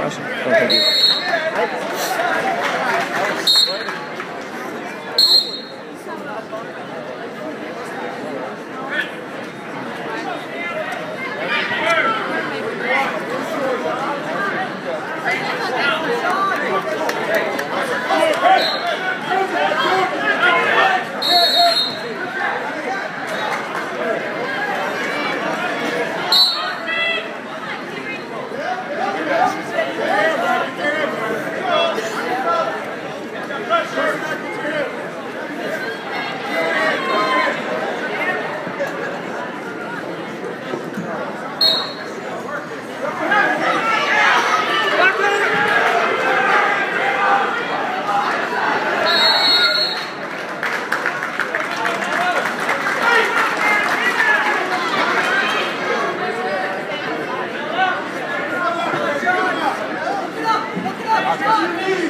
Awesome. Oh, thank you. Come